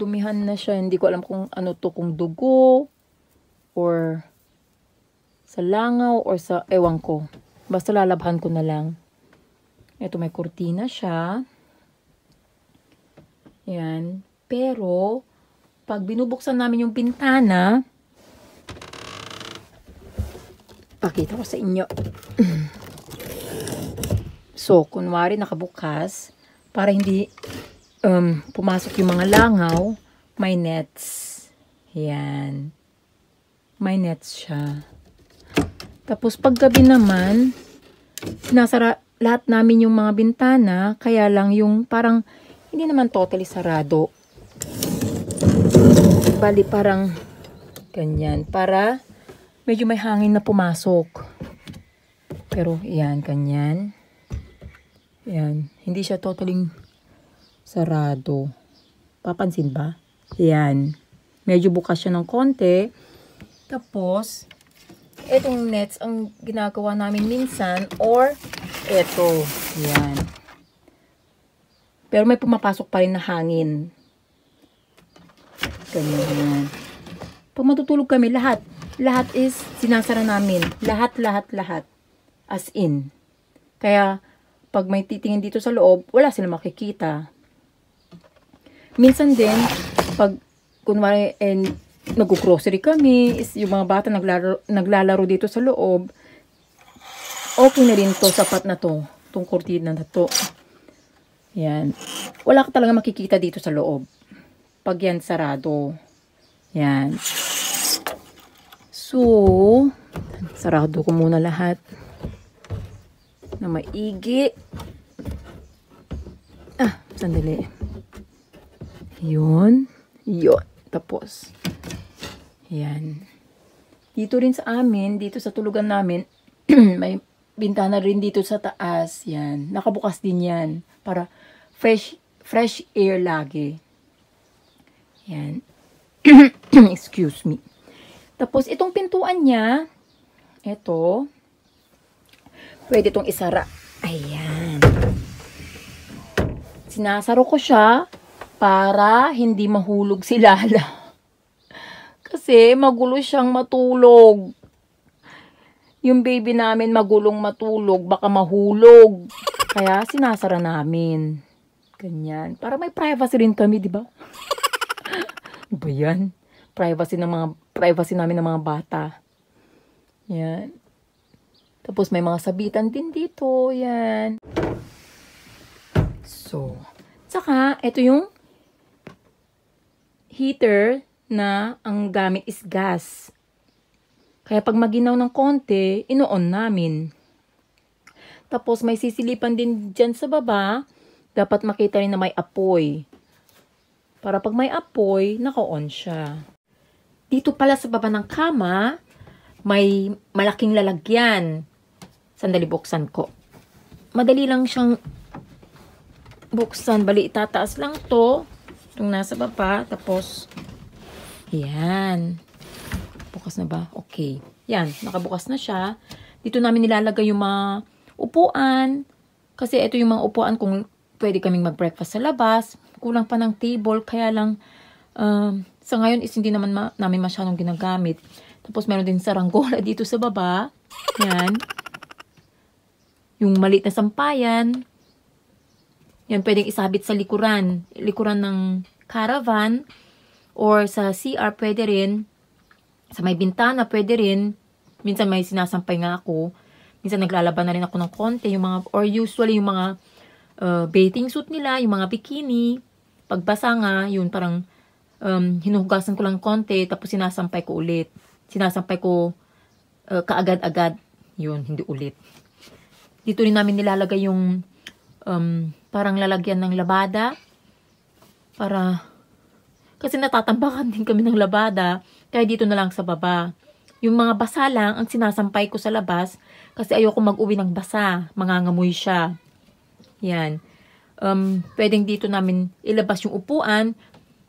nadumihan na siya. Hindi ko alam kung ano to, kung dugo or sa langaw or sa, ewan ko. Basta lalabhan ko na lang. Ito may kurtina siya. Yan. Pero, pag binubuksan namin yung bintana, pakita ko sa inyo. so, kunwari nakabukas, para hindi um, pumasok yung mga langaw, may nets. Yan. May nets siya. Tapos paggabi naman, sinasara lahat namin yung mga bintana, kaya lang yung parang hindi naman totally sarado. Bali parang ganyan, para medyo may hangin na pumasok. Pero yan, ganyan. Yan, hindi siya totally sarado. Papansin ba? Yan. Medyo bukas siya ng konti. Tapos, etong nets ang ginagawa namin minsan or eto. Yan. Pero may pumapasok pa rin na hangin. Ganyan. Pag matutulog kami, lahat. Lahat is sinasara namin. Lahat, lahat, lahat. As in. Kaya, pag may titingin dito sa loob, wala sila makikita. Minsan din, pag kunwari, and nag-grocery kami, is yung mga bata naglalaro, naglalaro dito sa loob, okay na rin to, sapat na to, tong kurtina na to. Yan. Wala ka talaga makikita dito sa loob. Pag yan sarado. Yan. So, sarado ko muna lahat na maigi. Ah, sandali. Yun. Yun. Tapos. Yan. Dito rin sa amin, dito sa tulugan namin, may bintana rin dito sa taas. Yan. Nakabukas din yan. Para fresh, fresh air lagi. Yan. Excuse me. Tapos, itong pintuan niya, ito, pwede itong isara. Ayan. Sinasaro ko siya para hindi mahulog si Lala. Kasi magulo siyang matulog. Yung baby namin magulong matulog, baka mahulog. Kaya sinasara namin. Ganyan. Para may privacy rin kami, di ba? ano ba yan? Privacy ng mga privacy namin ng mga bata. Yan. Tapos may mga sabitan din dito. Yan. So, saka, ito yung heater na ang gamit is gas. Kaya pag maginaw ng konti, ino-on namin. Tapos may sisilipan din dyan sa baba, dapat makita rin na may apoy. Para pag may apoy, naka-on siya. Dito pala sa baba ng kama, may malaking lalagyan. Sandali buksan ko. Madali lang siyang buksan. Bali, itataas lang to. Itong nasa baba. Tapos, yan. Bukas na ba? Okay. Yan, nakabukas na siya. Dito namin nilalagay yung mga upuan. Kasi ito yung mga upuan kung pwede kaming mag-breakfast sa labas. Kulang pa ng table. Kaya lang, um, sa ngayon is hindi naman ma namin masyadong ginagamit. Tapos meron din saranggola dito sa baba. Yan. Yung maliit na sampayan. Yan, pwedeng isabit sa likuran. Likuran ng caravan. Or sa CR, pwede rin. Sa may bintana, pwede rin. Minsan may sinasampay nga ako. Minsan naglalaban na rin ako ng konti. Yung mga, or usually yung mga uh, bathing suit nila, yung mga bikini. Pagbasa nga, yun parang um, hinuhugasan ko lang konti, tapos sinasampay ko ulit. Sinasampay ko uh, kaagad-agad. Yun, hindi ulit. Dito rin namin nilalagay yung um, parang lalagyan ng labada. Para, kasi natatambakan din kami ng labada. Kaya dito na lang sa baba. Yung mga basa lang, ang sinasampay ko sa labas, kasi ayoko mag-uwi ng basa. Mangangamoy siya. Yan. Um, pwedeng dito namin ilabas yung upuan.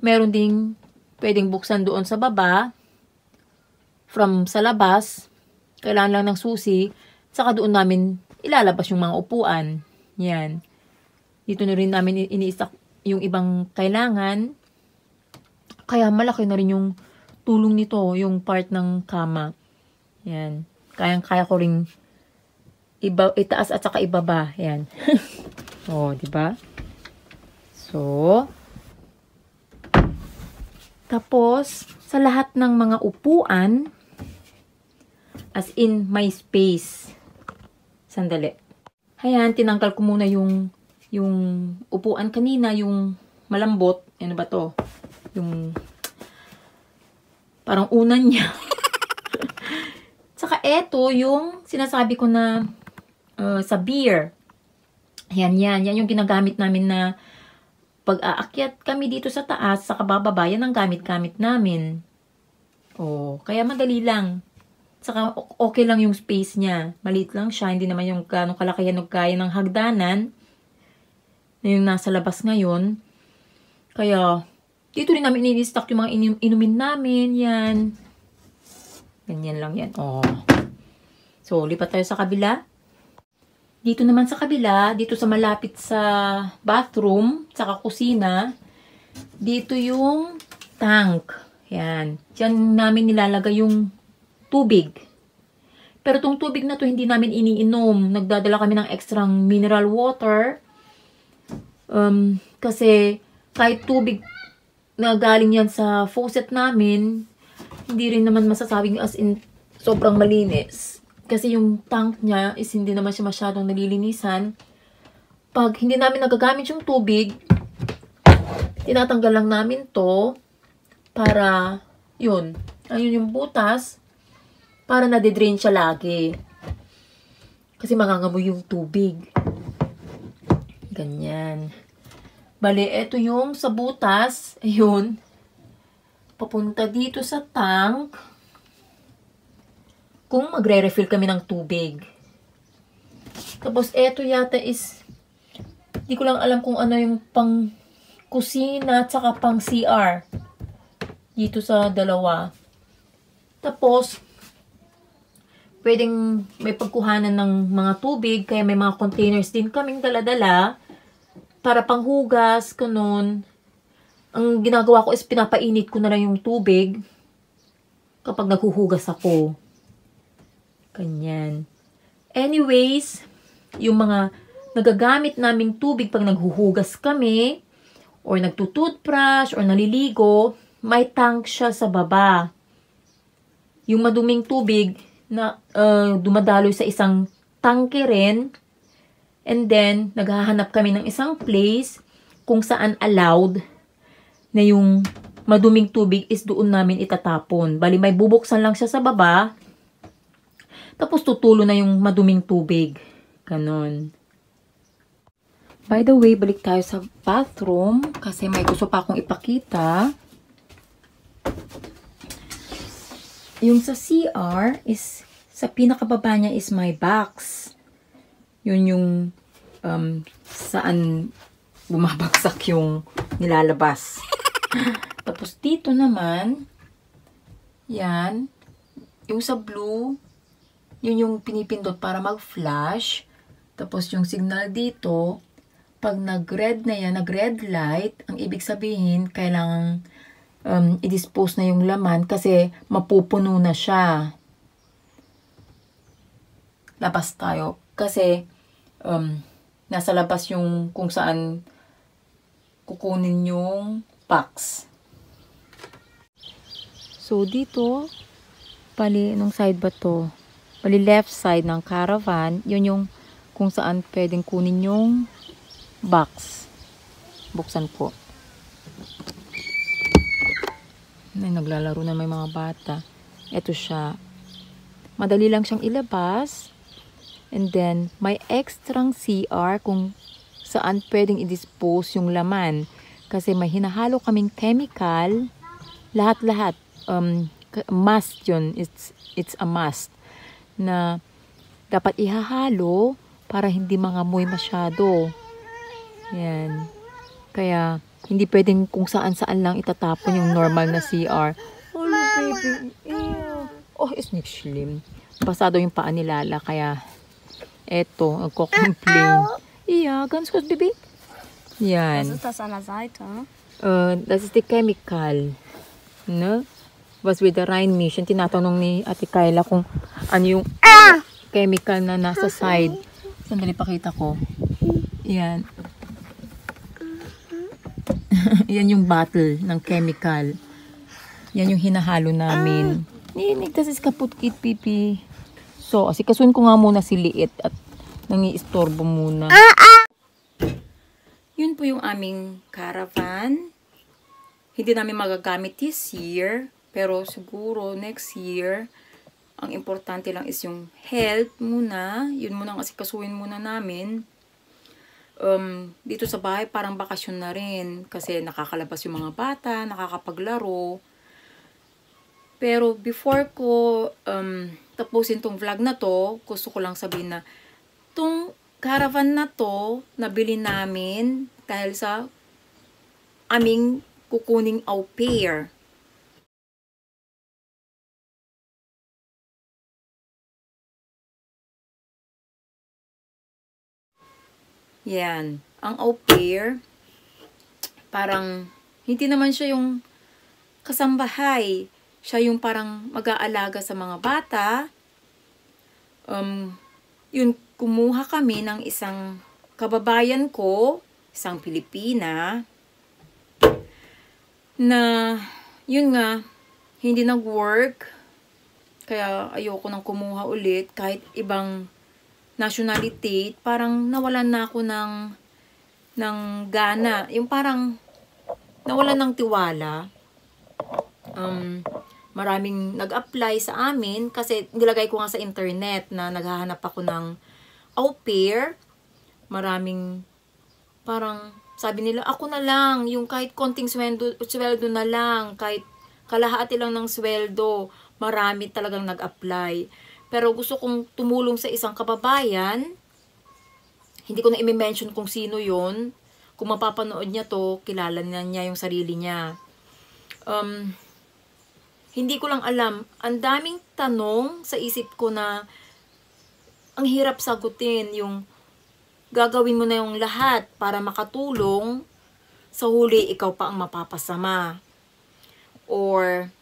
Meron ding pwedeng buksan doon sa baba. From sa labas. Kailangan lang ng susi. Saka doon namin ilalabas yung mga upuan. Yan. Dito na rin namin iniisak yung ibang kailangan. Kaya malaki na rin yung tulong nito, yung part ng kama. Yan. Kayang-kaya ko ring iba, itaas at saka ibaba. Yan. oh, di ba? So, tapos, sa lahat ng mga upuan, as in my space. Sandali. Ayan, tinanggal ko muna yung yung upuan kanina, yung malambot. Ano ba to? Yung parang unan niya. Saka eto, yung sinasabi ko na uh, sa beer. Yan, yan. Yan yung ginagamit namin na pag aakyat kami dito sa taas, sa kabababa, yan ang gamit-gamit namin. Oh, kaya madali lang. Saka okay lang yung space niya. Maliit lang siya. Hindi naman yung ganong kalakihan o kaya ng hagdanan na yung nasa labas ngayon. Kaya, dito rin namin ini-stock yung mga inum inumin namin. Yan. Ganyan lang yan. Oh. So, lipat tayo sa kabila. Dito naman sa kabila, dito sa malapit sa bathroom, sa kusina, dito yung tank. Yan. Diyan namin nilalagay yung tubig. Pero tong tubig na to hindi namin iniinom. Nagdadala kami ng extra mineral water. Um, kasi kahit tubig na galing yan sa faucet namin, hindi rin naman masasabing as in sobrang malinis. Kasi yung tank niya is hindi naman siya masyadong nalilinisan. Pag hindi namin nagagamit yung tubig, tinatanggal lang namin to para, yun, ayun yung butas, para nade-drain siya lagi. Kasi mangangamoy yung tubig. Ganyan. Bale, eto yung sa butas, ayun, papunta dito sa tank, kung magre-refill kami ng tubig. Tapos, eto yata is, di ko lang alam kung ano yung pang kusina at saka pang CR. Dito sa dalawa. Tapos, pwedeng may pagkuhanan ng mga tubig, kaya may mga containers din kaming daladala para panghugas, kanon. Ang ginagawa ko is pinapainit ko na lang yung tubig kapag naghuhugas ako. Ganyan. Anyways, yung mga nagagamit naming tubig pag naghuhugas kami, or nagtutoothbrush, or naliligo, may tank siya sa baba. Yung maduming tubig na uh, dumadaloy sa isang tangke rin, and then, naghahanap kami ng isang place kung saan allowed na yung maduming tubig is doon namin itatapon. Bali, may bubuksan lang siya sa baba, tapos tutulo na yung maduming tubig. Ganon. By the way, balik tayo sa bathroom kasi may gusto pa akong ipakita. Yung sa CR is, sa pinakababa niya is my box. Yun yung um, saan bumabagsak yung nilalabas. Tapos dito naman, yan, yung sa blue, yun yung pinipindot para mag-flash. Tapos yung signal dito, pag nag-red na yan, nag-red light, ang ibig sabihin, kailangan um, i-dispose na yung laman kasi mapupuno na siya. Labas tayo. Kasi, um, nasa labas yung kung saan kukunin yung packs. So, dito, pali, nung side ba to? Bali left side ng caravan, yun yung kung saan pwedeng kunin yung box. Buksan po. Ay, naglalaro na may mga bata. Ito siya. Madali lang siyang ilabas. And then, may extrang CR kung saan pwedeng i-dispose yung laman. Kasi may hinahalo kaming chemical. Lahat-lahat. Um, must yun. It's, it's a must na dapat ihahalo para hindi mangamoy masyado. Yan. Kaya, hindi pwedeng kung saan-saan lang itatapon yung normal na CR. Oh, baby. Ew. Oh, is nicht schlimm. Pasado yung paa ni Lala, kaya eto, nagko-complain. Iya, ganz kurz, baby. Was Yan. ist das an der Seite? Uh, das ist the chemical. No? Was with the Rhine mission. Tinatanong ni Ate Kyla kung ano yung chemical na nasa side. Sandali pakita ko. Yan. Yan yung bottle ng chemical. Yan yung hinahalo namin. Ninig, das ist kaputt kit, pipi. So, asikasuin ko nga muna si Liit at nangiistorbo muna. Yun po yung aming caravan. Hindi namin magagamit this year. Pero siguro next year, ang importante lang is yung health muna. Yun muna ang asikasuin muna namin. Um, dito sa bahay, parang bakasyon na rin. Kasi nakakalabas yung mga bata, nakakapaglaro. Pero before ko um, tapusin tong vlog na to, gusto ko lang sabihin na tong caravan na to, nabili namin dahil sa aming kukuning au pair. Yan. Ang au pair, parang hindi naman siya yung kasambahay. Siya yung parang mag-aalaga sa mga bata. Um, yun, kumuha kami ng isang kababayan ko, isang Pilipina, na, yun nga, hindi nag-work. Kaya ayoko nang kumuha ulit kahit ibang nationality, parang nawalan na ako ng ng gana. Yung parang nawalan ng tiwala. Um, maraming nag-apply sa amin kasi nilagay ko nga sa internet na naghahanap ako ng au pair. Maraming parang sabi nila, ako na lang, yung kahit konting sweldo, sweldo na lang, kahit kalahati lang ng sweldo, marami talagang nag-apply. Pero gusto kong tumulong sa isang kababayan, hindi ko na i-mention kung sino yon Kung mapapanood niya to, kilala na niya yung sarili niya. Um, hindi ko lang alam. Ang daming tanong sa isip ko na ang hirap sagutin yung gagawin mo na yung lahat para makatulong sa huli ikaw pa ang mapapasama. Or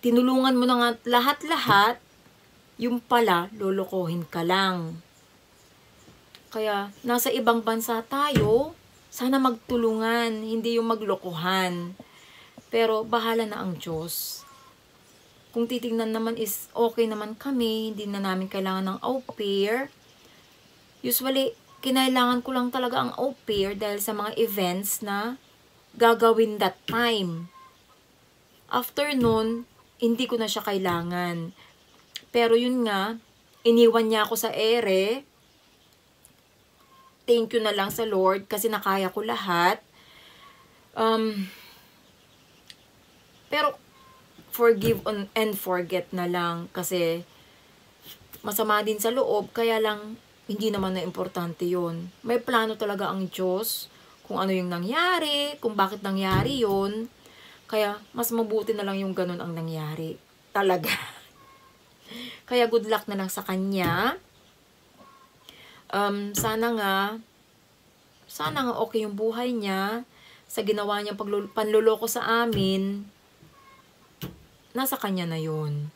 tinulungan mo na lahat-lahat yung pala lolokohin ka lang. Kaya nasa ibang bansa tayo, sana magtulungan, hindi yung maglokohan. Pero bahala na ang Diyos. Kung titingnan naman is okay naman kami, hindi na namin kailangan ng au pair. Usually, kinailangan ko lang talaga ang au pair dahil sa mga events na gagawin that time. After nun, hindi ko na siya kailangan. Pero yun nga, iniwan niya ako sa ere. Thank you na lang sa Lord kasi nakaya ko lahat. Um, pero, forgive on, and forget na lang kasi masama din sa loob, kaya lang hindi naman na importante yon May plano talaga ang Diyos kung ano yung nangyari, kung bakit nangyari yon Kaya, mas mabuti na lang yung ganun ang nangyari. Talaga. Kaya good luck na lang sa kanya. Um, sana nga, sana nga okay yung buhay niya sa ginawa niyang panluloko sa amin. Nasa kanya na yun.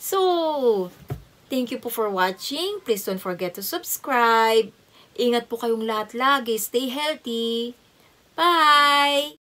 So, thank you po for watching. Please don't forget to subscribe. Ingat po kayong lahat lagi. Stay healthy. Bye!